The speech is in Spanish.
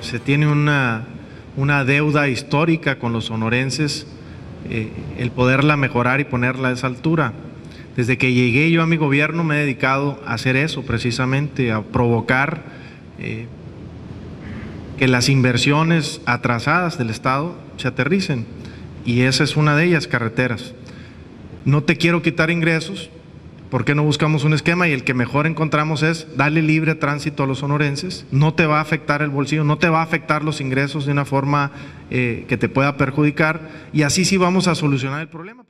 se tiene una, una deuda histórica con los sonorenses, eh, el poderla mejorar y ponerla a esa altura. Desde que llegué yo a mi gobierno me he dedicado a hacer eso precisamente, a provocar eh, que las inversiones atrasadas del Estado se aterricen. Y esa es una de ellas, carreteras. No te quiero quitar ingresos, ¿por qué no buscamos un esquema? Y el que mejor encontramos es darle libre tránsito a los sonorenses, no te va a afectar el bolsillo, no te va a afectar los ingresos de una forma eh, que te pueda perjudicar, y así sí vamos a solucionar el problema.